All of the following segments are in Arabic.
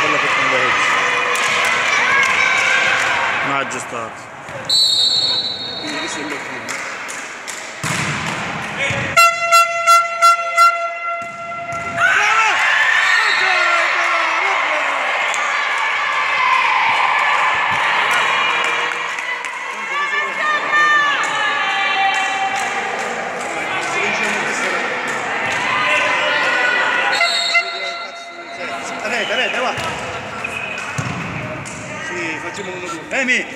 عبد الله فتحي مع الجستات Rete, rete, va! Sì, facciamo uno due. Emi!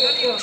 有要